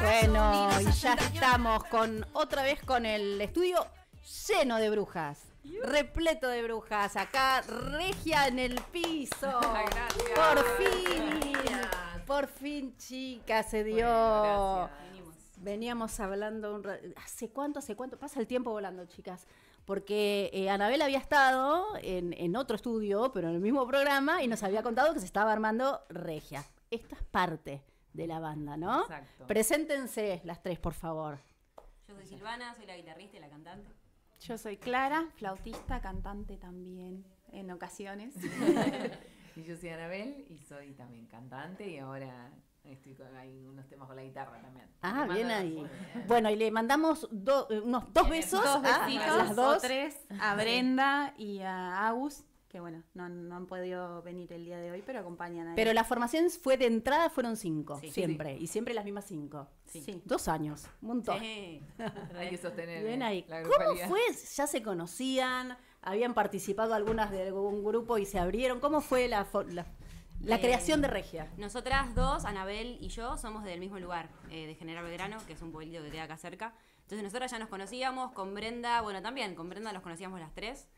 Bueno, y ya estamos con otra vez con el estudio lleno de brujas. Repleto de brujas. Acá, regia en el piso. Por fin. Por fin, chicas, se dio. Veníamos hablando un ¿Hace cuánto? ¿Hace cuánto? Pasa el tiempo volando, chicas. Porque eh, Anabel había estado en, en otro estudio, pero en el mismo programa, y nos había contado que se estaba armando regia. Esta es parte de la banda, ¿no? Exacto. Preséntense las tres, por favor. Yo soy Silvana, soy la guitarrista y la cantante. Yo soy Clara, flautista, cantante también en ocasiones. y yo soy Anabel y soy también cantante y ahora estoy con hay unos temas con la guitarra también. Ah, bien ahí. Bueno, y le mandamos do- eh, unos dos besos dos a besitos, las dos. o tres, a Brenda y a Agus, que bueno, no, no han podido venir el día de hoy, pero acompañan a Pero la formación fue de entrada, fueron cinco, Sí. siempre. Y siempre las mismas cinco. Sí. Dos años, un montón. Sí. Hay que sostener Bien ahí. la ¿Cómo fue? ¿Ya se conocían? ¿Habían participado algunas de algún grupo y se abrieron? ¿Cómo fue la, la, la Eh, creación de Regia? Nosotras dos, Anabel y yo, somos del mismo lugar, eh, de General Belgrano, que es un pueblito que queda acá cerca. Entonces nosotras ya nos conocíamos, con Brenda, bueno, también, con Brenda nos conocíamos las tres.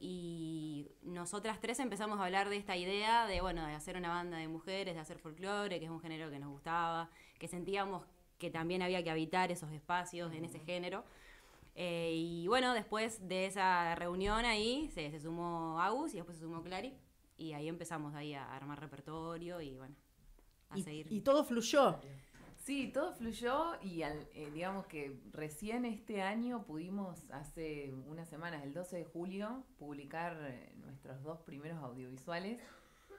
Y nosotras tres empezamos a hablar de esta idea de, bueno, de hacer una banda de mujeres, de hacer folclore, que es un género que nos gustaba, que sentíamos que también había que habitar esos espacios en ese género. Eh, y bueno, después de esa reunión ahí se, se sumó Agus y después se sumó Clary. Y ahí empezamos ahí a armar repertorio y bueno, a Y, seguir. y todo fluyó. Sí, todo fluyó y al- eh, digamos que recién este año pudimos, hace unas semanas, el 12 de julio, publicar eh, nuestros dos primeros audiovisuales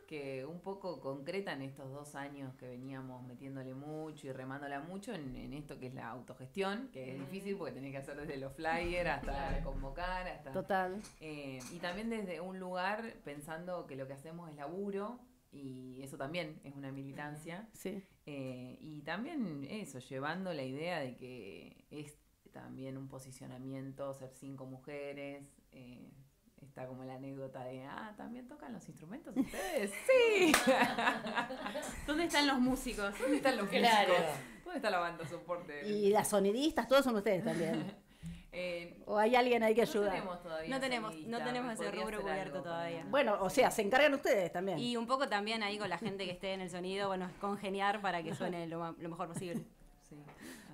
que un poco concretan estos dos años que veníamos metiéndole mucho y remándola mucho en, en esto que es la autogestión, que es difícil porque tenés que hacer desde los flyers hasta convocar, hasta... Total. Eh, y también desde un lugar pensando que lo que hacemos es laburo y eso también es una militancia. Sí. Eh, y también eso, llevando la idea de que es también un posicionamiento ser cinco mujeres. eh, está como la anécdota de, ah, ¿también tocan los instrumentos ustedes? sí. ¿Dónde están los músicos? ¿Dónde están los Claro. músicos? ¿Dónde está la banda soporte? Y las sonidistas, todos son ustedes también. Eh, ¿O hay alguien ahí que no ayuda? tenemos todavía No tenemos- no tenemos ese rubro cubierto todavía. Bueno, o sea, se encargan ustedes también. Y un poco también ahí con la gente que esté en el sonido, bueno, congeniar para que suene lo, lo mejor posible. Sí,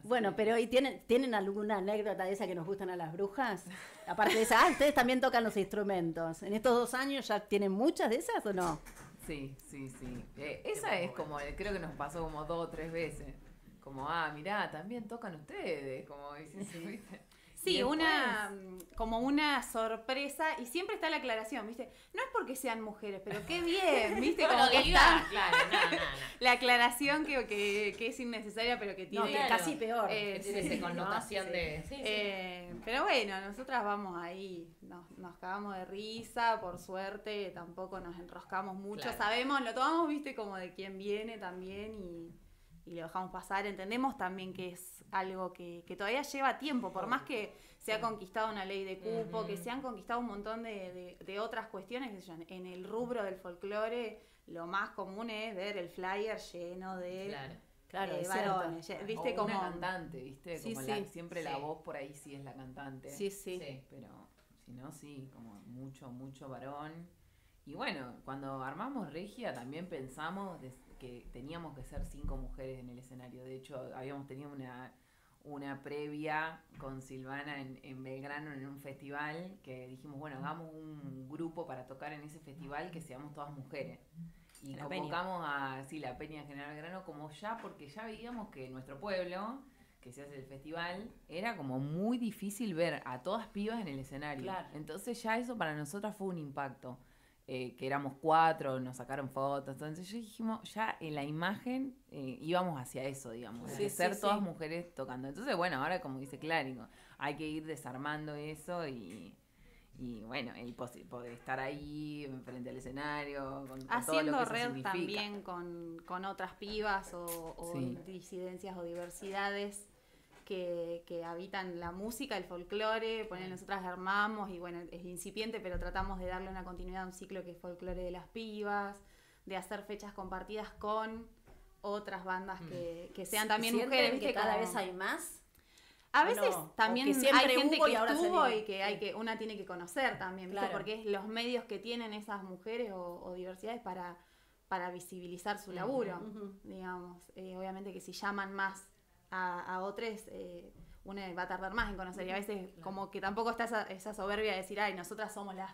Bueno, que- pero ¿y tienen, tienen alguna anécdota de esa que nos gustan a las brujas? Aparte de esa, ah, ustedes también tocan los instrumentos. ¿En estos dos años ya tienen muchas de esas o no? Sí, sí, sí. Eh, esa es como, creo que nos pasó como dos o tres veces. Como, ah, mirá, también tocan ustedes. Como ¿viste? Sí, después- una como una sorpresa y siempre está la aclaración, ¿viste? No es porque sean mujeres, pero qué bien, ¿viste? Como que está claro, no, no, no. la aclaración que, que, que es innecesaria, pero que No, tiene... que casi peor. Eh, Tiene esa ¿no? connotación Sí. de. Sí, sí. Eh, pero bueno, nosotras vamos ahí, nos, nos cagamos de risa, por suerte, tampoco nos enroscamos mucho, Claro. sabemos, lo tomamos, viste, como de quién viene también y, y lo dejamos pasar, entendemos también que es algo que, que todavía lleva tiempo, por más que se ha conquistado una ley de cupo, que se han conquistado un montón de, de- de otras cuestiones, en el rubro del folclore lo más común es ver el flyer lleno de Claro. Claro, eh, varones, viste o como... una cantante, ¿viste? Sí, Como sí. la- siempre la voz por ahí sí es la cantante. Sí, sí. Sí. Pero si no, sí, como mucho, mucho varón. Y bueno, cuando armamos Regia también pensamos que teníamos que ser cinco mujeres en el escenario. De hecho, habíamos tenido una, una previa con Silvana en, en Belgrano en un festival que dijimos, bueno, hagamos un grupo para tocar en ese festival que seamos todas mujeres. Y La Peña. convocamos a sí, la Peña General Belgrano como ya, porque ya veíamos que nuestro pueblo que se hace el festival, era como muy difícil ver a todas pibas en el escenario. Claro. Entonces ya eso para nosotras fue un impacto. Eh, que éramos cuatro, nos sacaron fotos. Entonces yo dijimos, ya en la imagen eh, íbamos hacia eso, digamos. Sí, de ser sí. todas mujeres tocando. Entonces, bueno, ahora como dice Clarico, hay que ir desarmando eso y... Y bueno, el poder estar ahí frente al escenario, con, con todo Haciendo lo que red también con, con otras pibas o, disidencias o diversidades que, que habitan la música, el folclore, poner nosotras armamos y bueno, es incipiente, pero tratamos de darle una continuidad a un ciclo que es folclore de las pibas, de hacer fechas compartidas con otras bandas Mm. que, que sean también ¿Sienten mujeres, que ¿viste? cada Como- vez hay más? A ¿O veces no? También que hay gente que estuvo y que hay que una tiene que conocer también, ¿viste? Claro. Porque es los medios que tienen esas mujeres o, o diversidades para, para visibilizar su laburo, ujú. digamos. Eh, obviamente que si llaman más a, a otros, eh, uno va a tardar más en conocer. Y a veces como que tampoco está esa, esa soberbia de decir, ay, nosotras somos las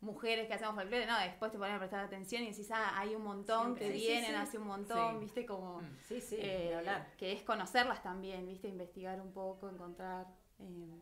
mujeres que hacemos folclore. No, después te ponen a prestar atención y decís, ah, hay un montón Siempre. que Sí, vienen sí. hace un montón. ¿viste? Como... Mm. Sí, sí, Eh, hablar. que es conocerlas también, ¿viste? Investigar un poco, encontrar. eh,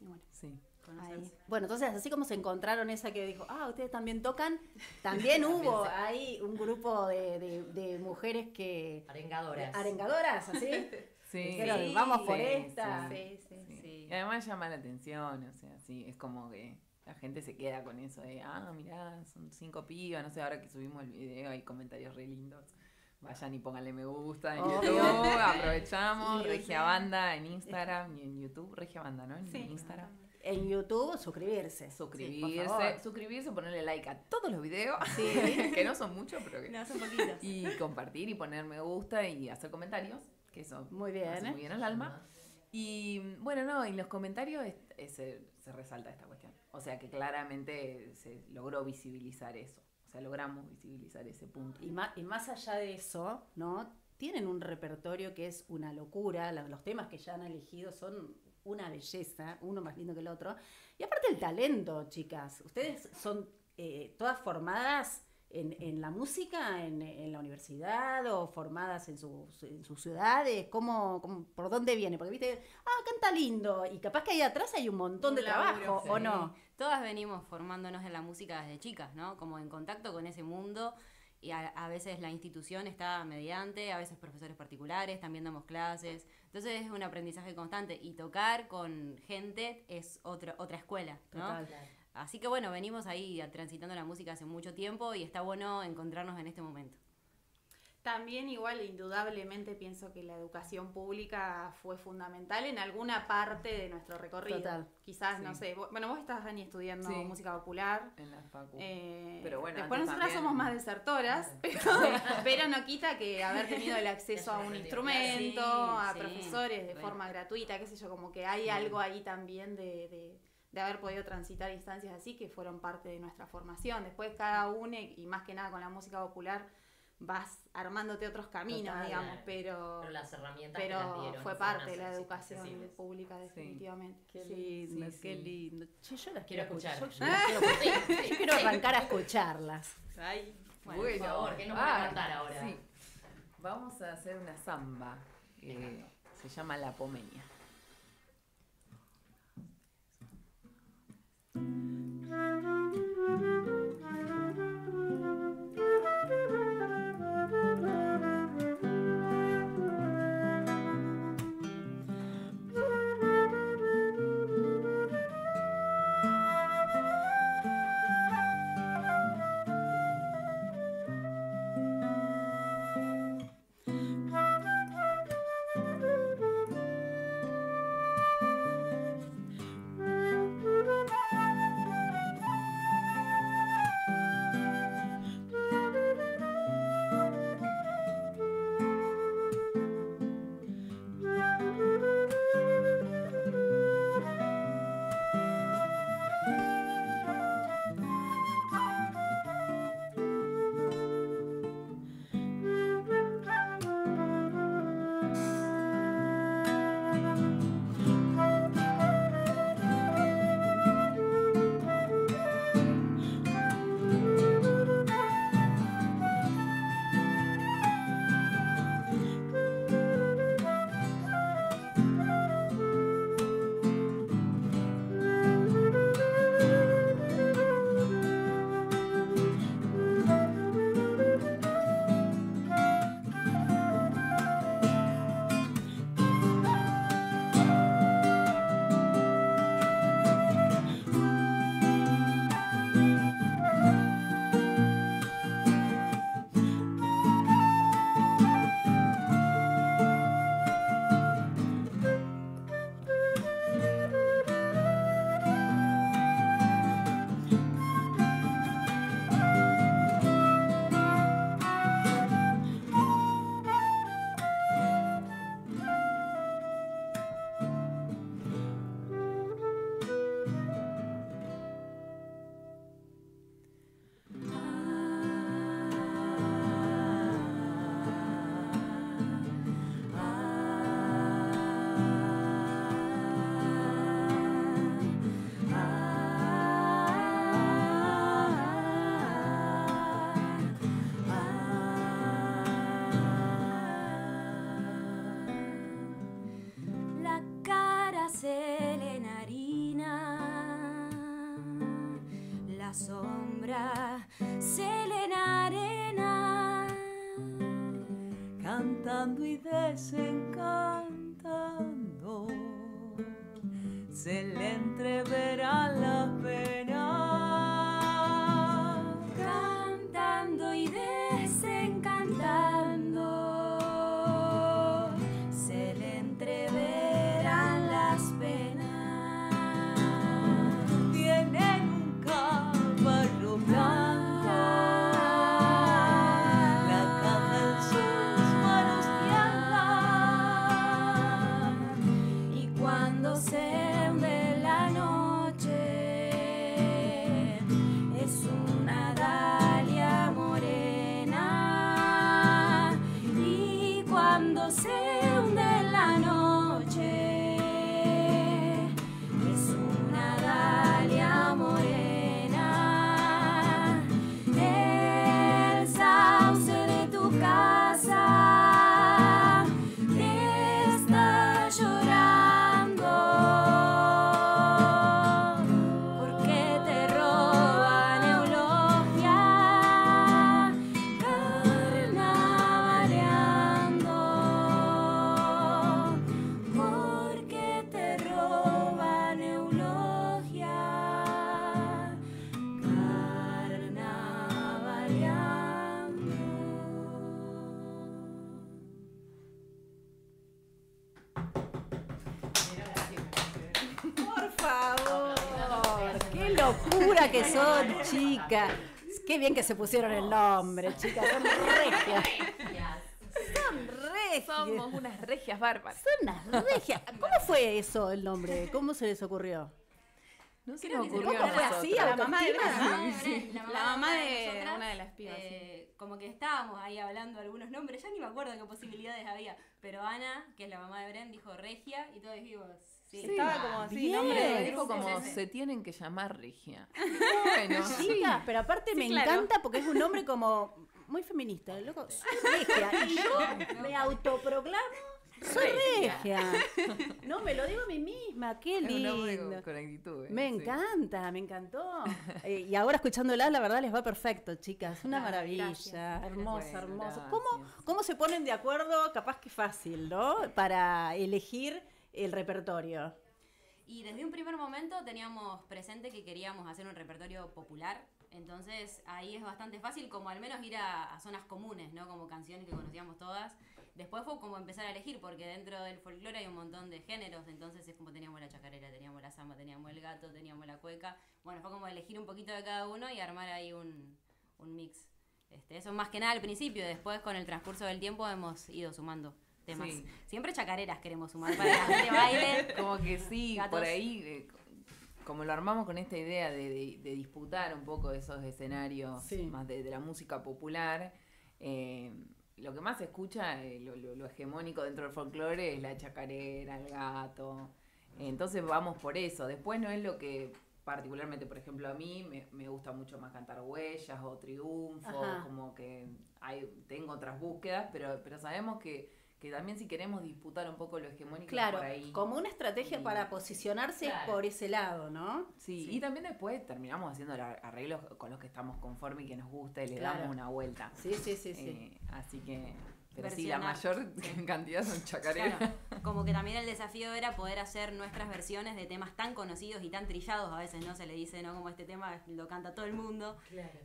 y bueno, Sí. Ahí. Bueno, entonces, así como se encontraron esa que dijo, ah, ustedes también tocan, también hubo ahí un grupo de, de- de mujeres que... Arengadoras. Arengadoras, así. Sí. Dijeron, Sí, vamos por sí, esta. Sí, sí. Sí. Sí. Y además llama la atención, o sea, sí, es como que la gente se queda con eso de, ah, mirá, son cinco pibas, no sé, ahora que subimos el video hay comentarios re lindos. Vayan y pónganle me gusta en Obvio. YouTube, aprovechamos, Sí, Regia Banda en Instagram y en YouTube, Regia Banda, ¿no? En Sí. Instagram. En YouTube, suscribirse. Suscribirse, favor. suscribirse, ponerle like a todos los videos, Sí. que no son muchos, pero que... No, son poquitos. Y compartir y poner me gusta y hacer comentarios, que eso Muy bien, hace ¿eh? muy bien al alma. Y bueno, no, en los comentarios es- es- se, se resalta esta cuestión. O sea que claramente se logró visibilizar eso. O sea, logramos visibilizar ese punto. Y más, y más allá de eso, ¿no? Tienen un repertorio que es una locura. Los temas que ya han elegido son una belleza, uno más lindo que el otro. Y aparte el talento, chicas. Ustedes son eh, todas formadas en, en la música, en, en la universidad, o formadas en sus, en sus ciudades. ¿Cómo, cómo- ¿Por dónde viene? Porque viste, ah, canta lindo. Y capaz que ahí atrás hay un montón Un de laburo, trabajo, ¿o no? Todas venimos formándonos en la música desde chicas, ¿no? Como en contacto con ese mundo y a, a veces la institución está mediante, a veces profesores particulares, también damos clases. Entonces es un aprendizaje constante y tocar con gente es otra otra escuela, ¿no? Total. Así que bueno, venimos ahí transitando la música hace mucho tiempo y está bueno encontrarnos en este momento. También igual, indudablemente, pienso que la educación pública fue fundamental en alguna parte de nuestro recorrido. Total. Quizás, Sí. no sé, vos- bueno, vos estás, Dani, estudiando Sí. música popular. En la facu. eh, Pero bueno, después nosotras también- somos más desertoras, pero, pero no quita que haber tenido el acceso a un instrumento, Sí, a sí, profesores de bueno. forma gratuita, qué sé yo, como que hay algo ahí también de, de- de haber podido transitar instancias así que fueron parte de nuestra formación. Después cada uno, y más que nada con la música popular, vas armándote otros caminos, Total. digamos, Claro. pero, Pero las herramientas que las pero dieron fue parte de la educación accesibles. pública definitivamente. Qué Sí. lindo, sí, qué lindo. Che, yo las Quiero quiero, escuchar. Yo, yo las quiero, arrancar a escucharlas. Bueno, por favor, ¿qué nos van a cantar ahora? Sí. Vamos a hacer una samba. que se llama La Pomeña. Y desencantando, se le entreverán locura que son, chicas. Qué bien que se pusieron el nombre, chicas. Son regias. Son regias. Somos unas regias bárbaras. Son unas regias. ¿Cómo fue eso el nombre? ¿Cómo se les ocurrió? No se Creo que ocurrió fue así, La mamá de La mamá una de una de las pibas, eh, Como que estábamos ahí hablando algunos nombres, ya ni me acuerdo qué posibilidades había. Pero Ana, que es la mamá de Bren, dijo Regia y todos dijimos, sí. Estaba como así, nombre Me de dijo como Sí, sí. se tienen que llamar regia. Bueno, sí. Chicas, pero aparte me claro. encanta porque es un nombre como muy feminista. Loco, soy regia. Y yo me autoproclamo. Soy regia. No, me lo digo a mí misma. Qué Es un hombre lindo. con actitud. ¿eh? Me Sí. encanta, me encantó. Eh, y ahora escuchándola, la verdad les va perfecto, chicas. Una Ah, maravilla. gracias. Hermosa, Bueno, hermosa. gracias. ¿Cómo, ¿Cómo se ponen de acuerdo? Capaz que fácil, ¿no? Para elegir el repertorio. Y desde un primer momento teníamos presente que queríamos hacer un repertorio popular. Entonces ahí es bastante fácil como al menos ir a, a zonas comunes, ¿no? Como canciones que conocíamos todas. Después fue como empezar a elegir, porque dentro del folclore hay un montón de géneros, entonces es como teníamos la chacarera, teníamos la samba, teníamos el gato, teníamos la cueca. Bueno, fue como elegir un poquito de cada uno y armar ahí un, un mix. Este, eso más que nada al principio, después con el transcurso del tiempo hemos ido sumando temas. Sí. Siempre chacareras queremos sumar para que la gente baile. Como que sí, Gatos. por ahí, eh, como lo armamos con esta idea de, de- de disputar un poco esos escenarios Sí. más de, de la música popular, eh, lo que más se escucha, eh, lo, lo- lo hegemónico dentro del folclore es la chacarera, el gato. Entonces vamos por eso. Después no es lo que particularmente, por ejemplo, a mí me, me gusta mucho más cantar huellas o triunfo, Ajá. como que hay, tengo otras búsquedas, pero, pero sabemos que, que también si queremos disputar un poco lo hegemónico Claro, por ahí. como una estrategia para posicionarse Claro. por ese lado, ¿no? Sí, y también después terminamos haciendo los arreglos con los que estamos conformes y que nos gusta y le Claro. damos una vuelta. Sí, sí, sí, sí. Eh, así que, pero sí, la mayor cantidad son chacareras. Claro, como que también el desafío era poder hacer nuestras versiones de temas tan conocidos y tan trillados, a veces no se le dice, ¿no? Como este tema lo canta todo el mundo.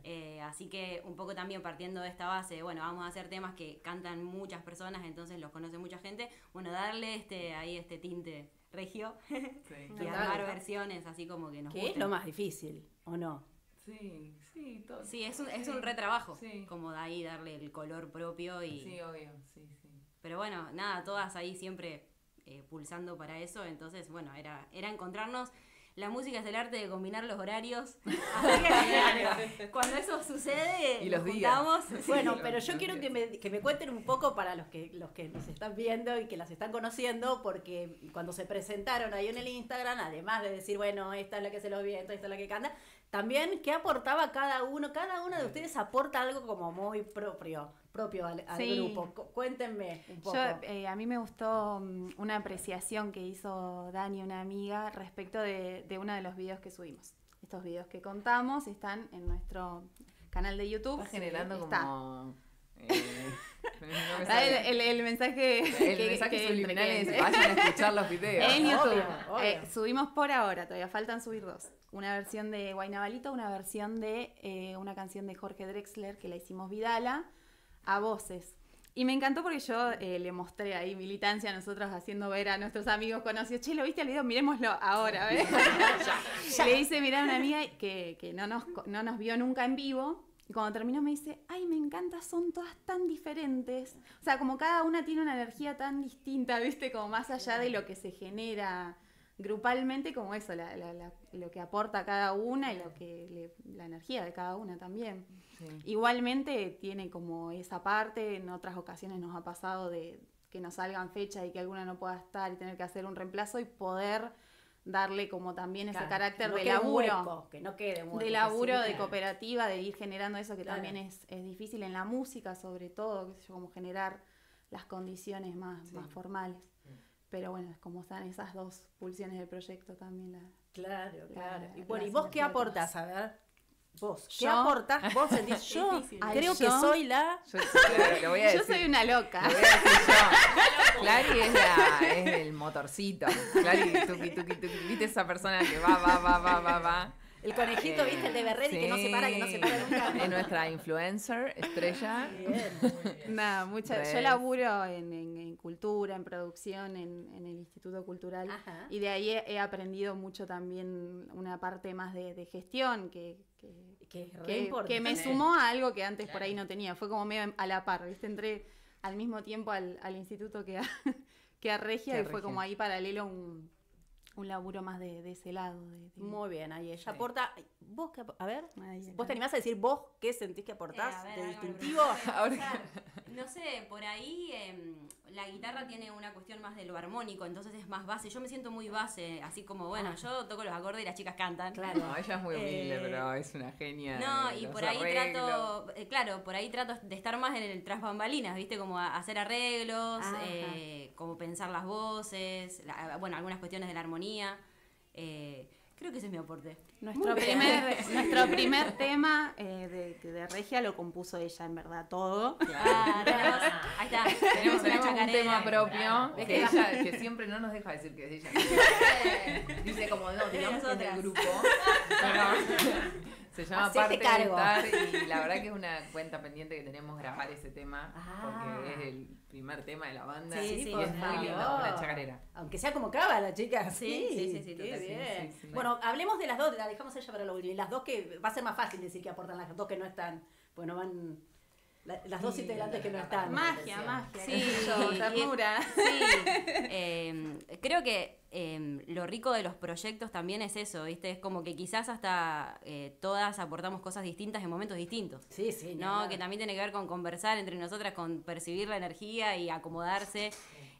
Eh, así que un poco también partiendo de esta base, bueno, vamos a hacer temas que cantan muchas personas, entonces los conoce mucha gente. Bueno, darle este ahí este tinte regio Sí. y Total. armar versiones así como que nos Que es lo más difícil, ¿o no? Sí, sí, todo. Sí, es un, es Sí, un retrabajo, sí. como de ahí darle el color propio y... Sí, obvio, sí, sí. Pero bueno, nada, todas ahí siempre eh, pulsando para eso. Entonces, bueno, era, era encontrarnos. La música es el arte de combinar los horarios. Así que, cuando eso sucede, Y los días. Bueno, pero yo quiero que me, que me cuenten un poco para los que, los que nos están viendo y que las están conociendo, porque cuando se presentaron ahí en el Instagram, además de decir, bueno, esta es la que se los viento, esta es la que canta, también qué aportaba cada uno, cada uno de ustedes aporta algo como muy propio, propio al, al Sí. grupo. Cu- Cuéntenme un poco. Yo, eh, a mí me gustó mm, una apreciación que hizo Dani, una amiga, respecto de, de uno de los videos que subimos. estos videos que contamos están en nuestro canal de YouTube. Está generando Está. como. Eh, no me Ah. El, el- el mensaje, El que- mensaje que- subliminal que- es vayan a escuchar los videos. En YouTube. Obvio, obvio. Eh, subimos por ahora, todavía faltan subir dos. Una versión de Guaynabalito, una versión de eh, una canción de Jorge Drexler que la hicimos Vidala a voces. Y me encantó porque yo eh, le mostré ahí militancia a nosotros haciendo ver a nuestros amigos conocidos. Che, ¿lo viste el video? Miremoslo ahora, ¿ves? Le hice mirar a una amiga que, que no, nos, no nos vio nunca en vivo. Y cuando terminó me dice, ay, me encanta, son todas tan diferentes. O sea, como cada una tiene una energía tan distinta, ¿viste? Como más allá de lo que se genera grupalmente, como eso, la- la- la- lo que aporta cada una y lo que le- la energía de cada una también. Sí. Igualmente tiene como esa parte, en otras ocasiones nos ha pasado de que nos salgan fechas y que alguna no pueda estar y tener que hacer un reemplazo y poder darle como también ese carácter no de laburo hueco, que no quede hueco, de que laburo, sí, de claro. cooperativa, de ir generando eso que Claro. también es, es difícil en la música, sobre todo, sé yo, como generar las condiciones más, más formales. Pero bueno, es como están esas dos pulsiones del proyecto también. La, Claro, claro. La- y bueno, ¿y vos qué aportás? A ver, vos, ¿qué Yo- aportás? Vos sentís, yo creo que soy la... Yo, lo- lo voy a Yo decir. soy una loca. Lo voy a decir yo. Clary es, la, es el motorcito. Clary, tuki, tuki, tuki. ¿Viste esa persona que va, va, va, va, va, va? El conejito, Eh, ¿viste? El de Berredi que no se para, que no se para nunca. Es nuestra influencer, estrella. Bien. Nada, mucha, yo laburo en, en- en cultura, en producción, en, en el Instituto Cultural. Ajá. Y de ahí he, he aprendido mucho también una parte más de, de gestión que, que, Que es re que- importante. que me sumó a algo que antes por ahí no tenía. Fue como medio a la par, ¿viste? Entré al mismo tiempo al, al instituto que a, que a Regia y fue como ahí paralelo un, un laburo más de, de ese lado. de- de- Muy bien, ahí ella Sí. aporta. ¿Vos qué ap- A ver, Ahí, ¿vos te animás a decir vos qué sentís que aportás Eh, ver, de distintivo? No sé, por ahí em, la guitarra tiene una cuestión más de lo armónico, entonces es más base. Yo me siento muy base, así como, bueno, yo toco los acordes y las chicas cantan. Claro. No, ella es muy humilde, Eh, pero es una genia. No, y por ahí arreglos. trato, eh, claro, por ahí trato de estar más en el tras bambalinas, ¿viste? Como a- hacer arreglos, eh, como pensar las voces, la- bueno, algunas cuestiones de la armonía. Eh, creo que ese es mi aporte. Nuestro primer, nuestro primer tema eh, de, de Regia lo compuso ella, en verdad, todo. Ah, tenemos, ahí está. Tenemos, un tema propio Claro. que ella que siempre no nos deja decir que es ella. Dice como no, grupo. Pero se llama Hacete Parte de cargo. Y la verdad que es una cuenta pendiente que tenemos grabar ese tema Ah. porque es el primer tema de la banda Sí, y sí, es muy lindo, una chacarera. Aunque sea como cábala, chicas. Sí, sí, sí, sí, qué bien. Sí. Bueno, hablemos de las dos, la dejamos ella para lo último. Y las dos que va a ser más fácil decir que aportan las dos que no están. Bueno, van. La- las dos Sí, integrantes que no están. Magia, magia. Sí, yo, y- ternura. Sí, em, creo que em, lo rico de los proyectos también es eso, ¿viste? Es como que quizás hasta eh, todas aportamos cosas distintas en momentos distintos. Sí, sí. ¿no? Que también tiene que ver con conversar entre nosotras, con percibir la energía y acomodarse.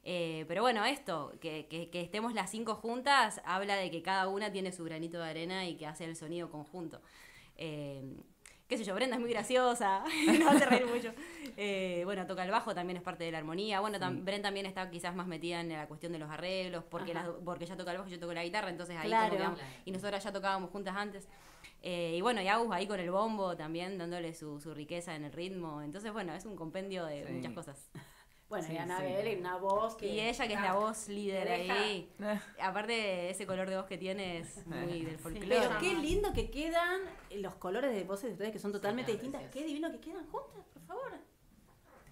Eh, pero bueno, esto, que, que- que estemos las cinco juntas, habla de que cada una tiene su granito de arena y que hace el sonido conjunto. Eh, qué sé yo, Brenda es muy graciosa, nos hace reír mucho. Eh, bueno, toca el bajo, también es parte de la armonía. Bueno, tam- Brenda también está quizás más metida en la cuestión de los arreglos, porque, las- porque ella toca el bajo y yo toco la guitarra, entonces ahí Claro. como que vamos- y nosotras ya tocábamos juntas antes. Eh, y bueno, y Agus ahí con el bombo también, dándole su, su riqueza en el ritmo. Entonces, bueno, es un compendio de Sí. muchas cosas. Bueno, Sí, y sí. Anabel, y una voz que. Y ella, que es la voz líder ahí. Aparte, ese color de voz que tiene es muy del folclore. Pero qué lindo que quedan los colores de voces de ustedes que son totalmente Sí, distintas. Qué divino que quedan juntas, por favor.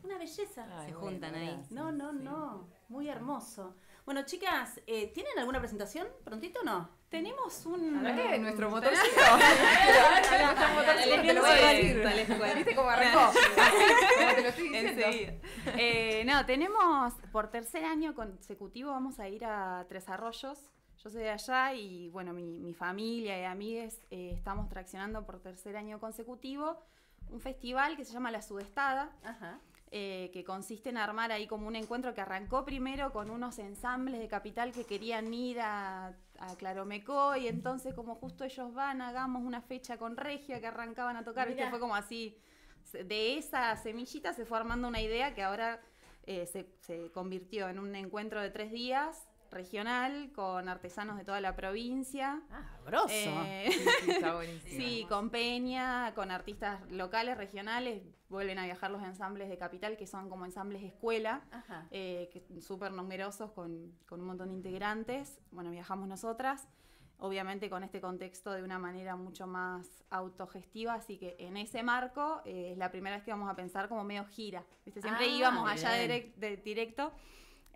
Una belleza. Ay, Se bueno, juntan ahí. No, no, Sí. no. Muy hermoso. Bueno, chicas, eh, ¿tienen alguna presentación prontito o no? Tenemos un. ¿Qué? Nuestro motorcito. Nuestro motorcito, te lo voy a decir. ¿Viste cómo arrancó? Así, como te lo estoy diciendo. Enseguida. Eh, no, tenemos por tercer año consecutivo vamos a ir a Tres Arroyos. Yo soy de allá y bueno, mi, mi familia y amigues eh, estamos traccionando por tercer año consecutivo un festival que se llama La Sudestada, Ajá. Eh, que consiste en armar ahí como un encuentro que arrancó primero con unos ensambles de capital que querían ir a, a Claromecó y entonces como justo ellos van, hagamos una fecha con Regia que arrancaban a tocar, ¿viste? Fue como así, de esa semillita se fue armando una idea que ahora eh, se, se convirtió en un encuentro de tres días regional con artesanos de toda la provincia. Ah, grosso. Eh, Sí, sí, está buenísimo. Sí, con Peña, con artistas locales, regionales, vuelven a viajar los ensambles de Capital, que son como ensambles escuela, Ajá. eh, súper numerosos, con, con un montón de integrantes. Bueno, viajamos nosotras, obviamente con este contexto de una manera mucho más autogestiva, así que en ese marco eh, es la primera vez que vamos a pensar como medio gira. ¿viste? Siempre Ah, íbamos allá direct- de- directo,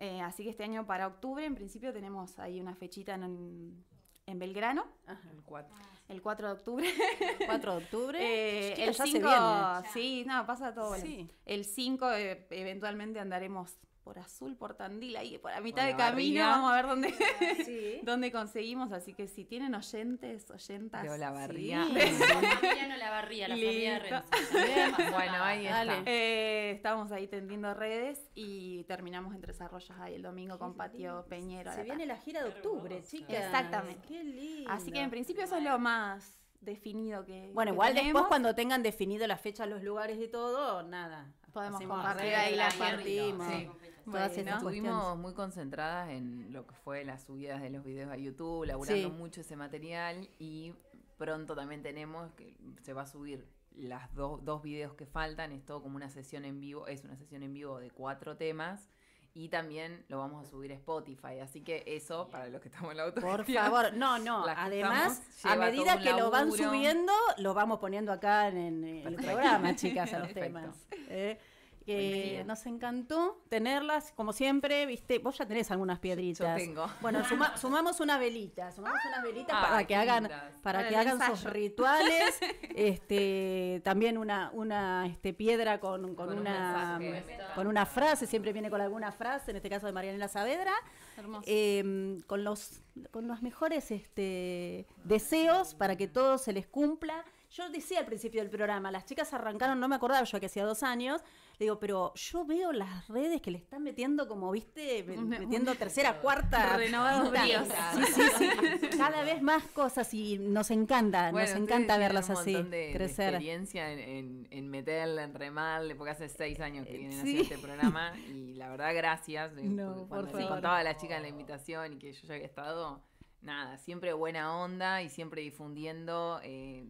eh, así que este año para octubre, en principio, tenemos ahí una fechita en, en Belgrano, El cuatro. el 4 de octubre. 4 de octubre. Eh, Chicas, el ya se 5, viene. sí, no, pasa todo. bueno. Sí. El 5 eh, eventualmente andaremos por Azul, por Tandil, ahí por la mitad Por de la camino, barriga. vamos a ver dónde, Sí. dónde conseguimos. Así que si tienen oyentes, oyentas. De la sí. barriga. Mariano la barría, la familia Listo. Renzo. Bueno, ahí está. Dale. Eh, estamos ahí tendiendo redes y terminamos en Tres Arroyos ahí el domingo con Patio Peñero. Se la viene la gira de octubre, chicas. Exactamente. Qué lindo. Así que en principio eso es lo más definido que. Bueno, que igual después cuando tengan definido la fecha, los lugares y todo, nada. Podemos compartir ahí la compartimos. Sí. Todas Bueno. esas. Estuvimos muy concentradas en lo que fue las subidas de los videos a YouTube, laburando Sí. mucho ese material y pronto también tenemos que se va a subir las do- dos videos que faltan, es todo como una sesión en vivo, es una sesión en vivo de cuatro temas y también lo vamos a subir a Spotify, así que eso para los que estamos en la auto. Por favor, no, no. Además, estamos, a medida que lo van subiendo, lo vamos poniendo acá en, en el programa, chicas, a los Perfecto. temas. Eh, que Buenísimo. nos encantó tenerlas, como siempre, viste, vos ya tenés algunas piedritas. Yo tengo. Bueno, suma- sumamos una velita, sumamos unas velitas Ah, para qué que hagan, para Para que hagan sus rituales. este, también una, una este, piedra con, con Con un una con una frase, siempre viene con alguna frase, en este caso de Marianela Saavedra. Hermoso. Eh, con los con los mejores este, deseos para que todo se les cumpla. Yo decía al principio del programa, las chicas arrancaron, no me acordaba yo que hacía dos años, le digo, pero yo veo las redes que le están metiendo como, viste, metiendo tercera, cuarta. Renovados bríos. Sí, sí, sí. Cada vez más cosas y nos encanta, Bueno, nos encanta verlas un así, montón de, de crecer. experiencia en, en, en meterle, en remarle, porque hace seis años que Eh, vienen sí. haciendo este programa y la verdad, gracias. No, porque por cuando favor. contaba a la chica en la invitación y que yo ya había estado, nada, siempre buena onda y siempre difundiendo eh,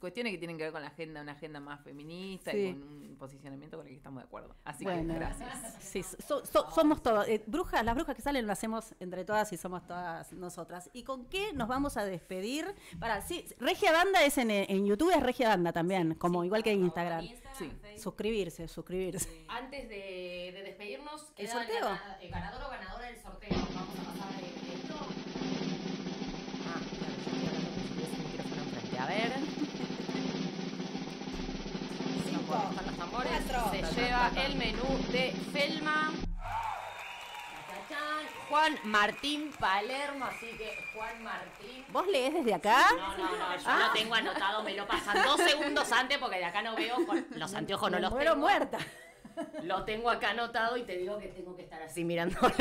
cuestiones que tienen que ver con la agenda, una agenda más feminista Sí. y con un posicionamiento con el que estamos de acuerdo. Así Bueno. que gracias. Sí, so- so- somos todas. eh, brujas, las brujas que salen lo hacemos entre todas y somos todas nosotras. ¿Y con qué nos vamos a despedir? Para, sí, Regia Banda es en, en YouTube, es Regia Banda también, como igual que en Instagram. Sí. Suscribirse, suscribirse. Antes de, de despedirnos, ¿El queda sorteo? eh, ganador o ganadora del sorteo. Vamos a pasar de esto. Ah, claro, yo el micrófono enfrente. A ver. Están los tambores. Se lleva el menú de Felma. Juan Martín Palermo, así que Juan Martín. ¿Vos lees desde acá? No, no, no, yo lo tengo anotado, me lo pasan dos segundos antes porque de acá no veo, con los anteojos no Me los muero tengo. muerta. Lo tengo acá anotado y te digo que tengo que estar así mirándolo.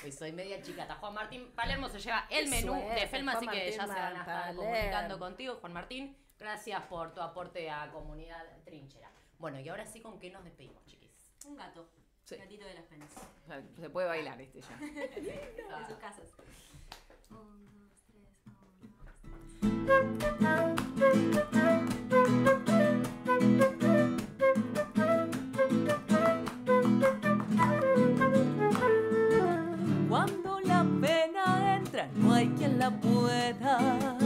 Pues soy media chicata. Juan Martín Palermo se lleva el menú suerte, de Felma, así que ya se van a estar Palermo. comunicando contigo, Juan Martín. Gracias por tu aporte a comunidad trinchera. Bueno, y ahora sí, ¿con qué nos despedimos, chiquis? Un gato. Sí. Gatito de las penas. Sea, se puede bailar este ya. De sus casas. Un, dos, tres, un, dos, tres. Cuando la pena entra, no hay quien la pueda.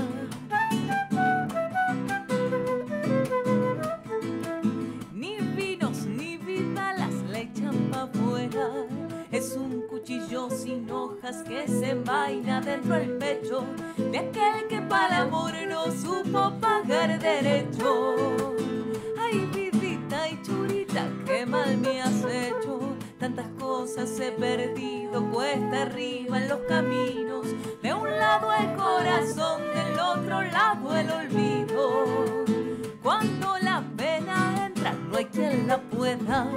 Que se envaina dentro del pecho de aquel que para el amor no supo pagar derecho. Ay, vidita y churita, qué mal me has hecho. Tantas cosas he perdido cuesta arriba en los caminos. De un lado el corazón, del otro lado el olvido. Cuando la pena entra, no hay quien la pueda.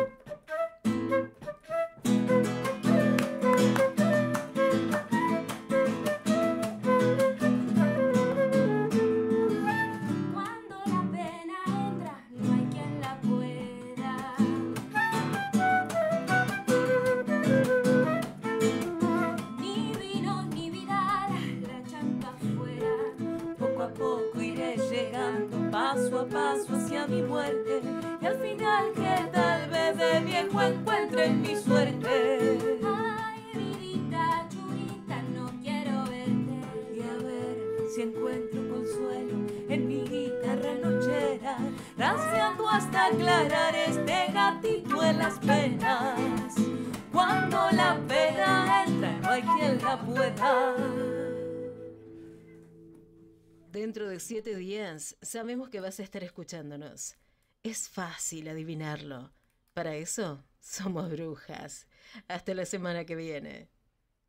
Paso hacia mi muerte y al final que tal vez de viejo encuentre mi suerte. Ay, vidita, churita, no quiero verte. Y a ver si encuentro consuelo en mi guitarra nochera, rasgando hasta aclarar este gatito en las penas. Cuando la pena entra, no hay quien la pueda. Dentro de siete días sabemos que vas a estar escuchándonos. Es fácil adivinarlo. Para eso somos brujas. Hasta la semana que viene.